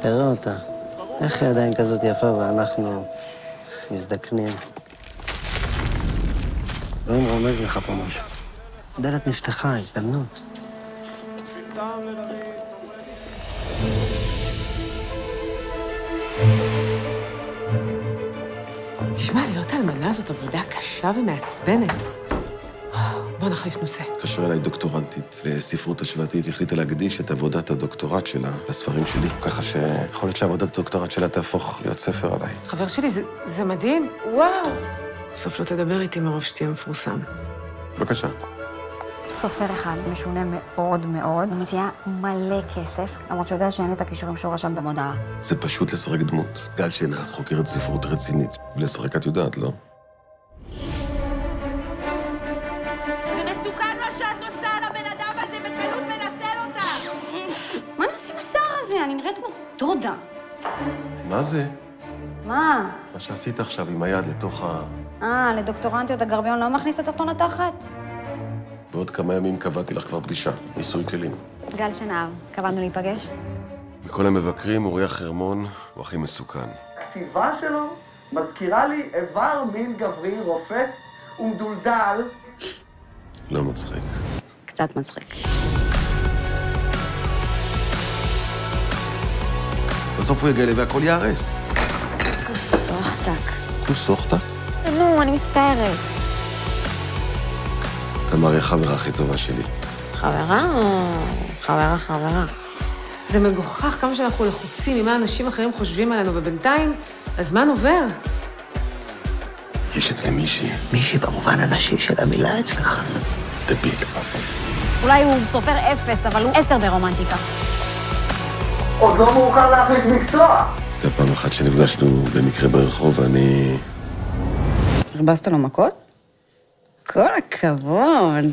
תראה אותה. איך היא עדיין כזאת יפה ואנחנו מזדקנים? אלוהים רומז לך פה משהו. הדלת נפתחה, הזדמנות. תשמע, להיות אלמנה זאת עבודה קשה ומעצבנת. בוא נחליף נושא. התקשרה אליי דוקטורנטית לספרות השוואתית, החליטה להקדיש את עבודת הדוקטורט שלה לספרים שלי, ככה שיכול להיות שעבודת הדוקטורט שלה תהפוך להיות ספר עליי. חבר שלי, זה, זה מדהים, וואו. בסוף לא תדבר איתי מרוב שתהיה מפורסם. בבקשה. סופר אחד משונה מאוד מאוד, הוא מציע מלא כסף, למרות שהוא יודע שאין לי את הכישורים שהוא רשם במודעה. זה פשוט לשחק דמות. גל שינה, חוקרת ספרות רצינית. ולשחק את יודעת, לא? הזה? אני נראית כמו דודה. מה זה? מה? מה שעשית עכשיו עם היד לתוך ה... אה, לדוקטורנטיות הגרביון לא מכניס את אותו לתחת? בעוד כמה ימים קבעתי לך כבר פגישה, ניסוי כלים. גל שנהר, קבענו להיפגש? מכל המבקרים, אוריה חרמון הוא הכי מסוכן. הכתיבה שלו מזכירה לי איבר מין גברי רופס ומדולדל. לא מצחיק. קצת מצחיק. בסוף הוא יגיע לי והכל ייהרס. סוחטק. כוסוכתק? נו, אני מצטערת. תמר היא החברה הכי טובה שלי. חברה או חברה חברה? זה מגוחך כמה שאנחנו לחוצים ממה אנשים אחרים חושבים עלינו, ובינתיים הזמן עובר. יש אצלי מישהי, מישהי במובן הנשי של המילה אצלך. דביל. אולי הוא סופר אפס, אבל הוא עשר ברומנטיקה. עוד לא מאוחר להחליף מקצוע. הייתה פעם אחת שנפגשנו במקרה ברחוב, ואני... הרבסת לו מכות? כל הכבוד.